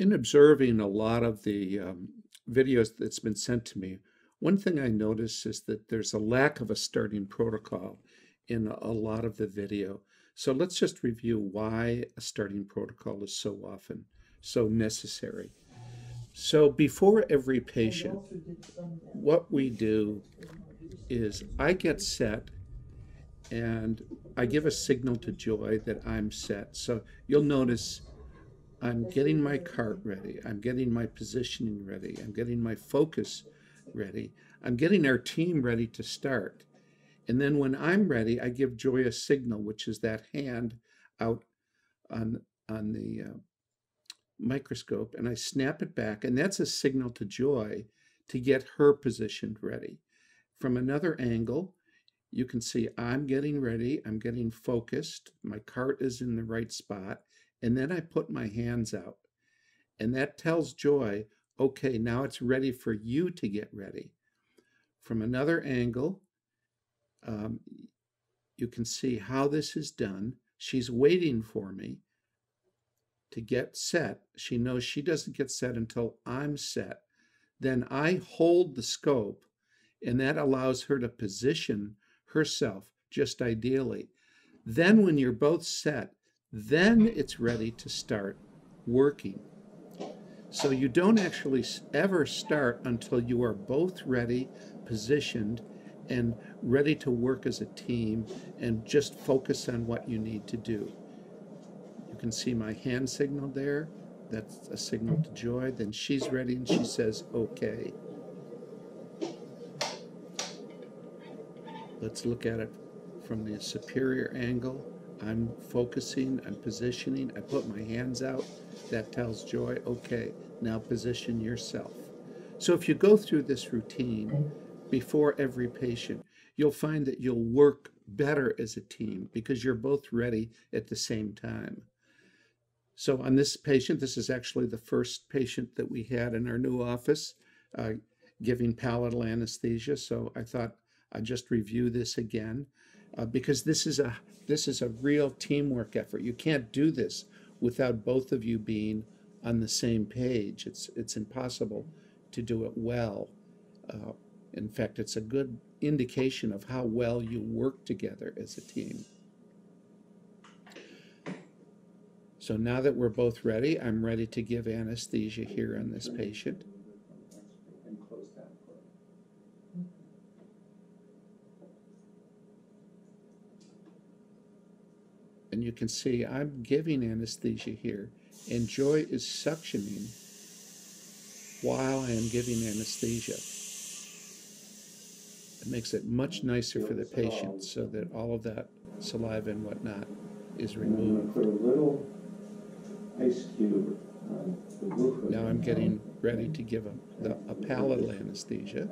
In observing a lot of the um, videos that's been sent to me, one thing I notice is that there's a lack of a starting protocol in a lot of the video. So let's just review why a starting protocol is so often so necessary. So before every patient, what we do is I get set and I give a signal to Joy that I'm set. So you'll notice I'm getting my cart ready. I'm getting my positioning ready. I'm getting my focus ready. I'm getting our team ready to start. And then when I'm ready, I give Joy a signal, which is that hand out on, on the uh, microscope, and I snap it back. And that's a signal to Joy to get her positioned ready. From another angle, you can see I'm getting ready. I'm getting focused. My cart is in the right spot. And then I put my hands out. And that tells Joy, okay, now it's ready for you to get ready. From another angle, um, you can see how this is done. She's waiting for me to get set. She knows she doesn't get set until I'm set. Then I hold the scope, and that allows her to position herself just ideally. Then, when you're both set, then it's ready to start working. So you don't actually ever start until you are both ready, positioned, and ready to work as a team and just focus on what you need to do. You can see my hand signal there. That's a signal to Joy. Then she's ready and she says, okay. Let's look at it from the superior angle. I'm focusing, I'm positioning, I put my hands out. That tells Joy, okay, now position yourself. So if you go through this routine before every patient, you'll find that you'll work better as a team because you're both ready at the same time. So on this patient, this is actually the first patient that we had in our new office uh, giving palatal anesthesia. So I thought I'd just review this again uh, because this is a this is a real teamwork effort. You can't do this without both of you being on the same page. It's it's impossible to do it well. Uh, in fact, it's a good indication of how well you work together as a team. So now that we're both ready, I'm ready to give anesthesia here on this patient. And you can see I'm giving anesthesia here, and Joy is suctioning while I am giving anesthesia. It makes it much nicer for the patient so that all of that saliva and whatnot is removed. Put a little ice cube on the roof. Now I'm getting ready to give a, the, a palatal anesthesia.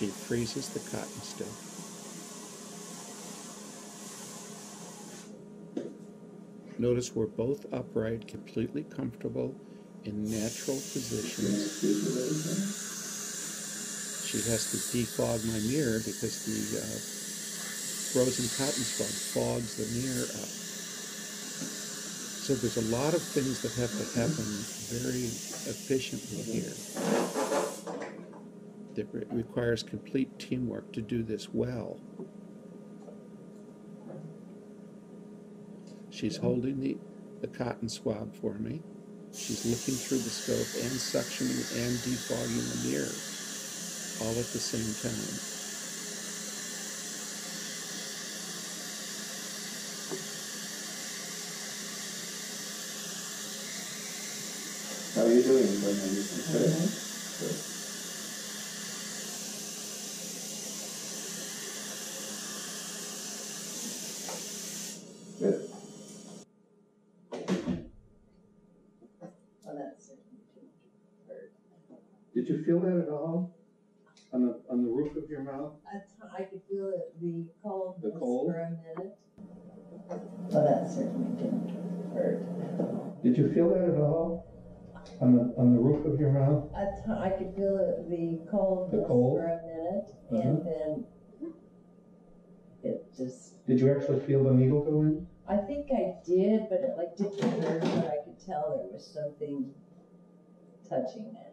She freezes the cotton still. Notice we're both upright, completely comfortable in natural positions. She has to defog my mirror because the uh, frozen cotton swab fogs the mirror up. So there's a lot of things that have to happen very efficiently here that re requires complete teamwork to do this well. She's holding the, the cotton swab for me. She's looking through the scope and suctioning and defogging the mirror all at the same time. How are you doing, Good. Mm-hmm. Good. Did you feel that at all? On the, on the roof of your mouth? I could feel it, the cold The cold? for a minute. Well, that certainly didn't hurt. Did you feel that at all? On the, on the roof of your mouth? I could feel it, the cold The cold? for a minute, Uh-huh. and then it just, Did you actually feel the needle go in? I think I did, but it like didn't hurt, but I could tell there was something touching it.